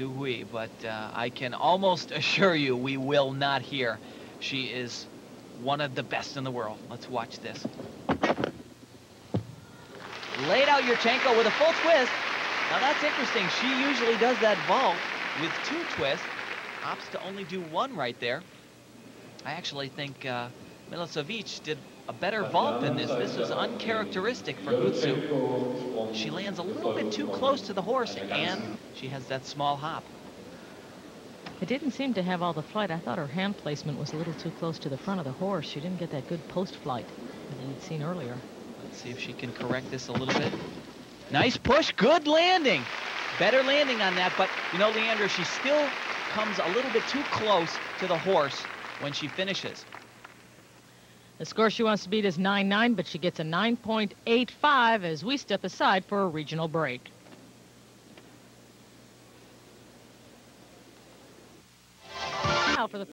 do we, but uh, I can almost assure you we will not hear. She is one of the best in the world. Let's watch this. Laid out Yurchenko with a full twist. Now that's interesting. She usually does that vault with two twists. Opts to only do one right there. I actually think uh, Milicevic did a better vault than this. This is uncharacteristic for Gutsu. She lands a little bit too close to the horse, and she has that small hop. It didn't seem to have all the flight. I thought her hand placement was a little too close to the front of the horse. She didn't get that good post flight that we'd seen earlier. Let's see if she can correct this a little bit. Nice push, good landing. Better landing on that, but you know, Leandra, she still comes a little bit too close to the horse when she finishes. The score she wants to beat is 9-9, but she gets a 9.85 as we step aside for a regional break. Now for the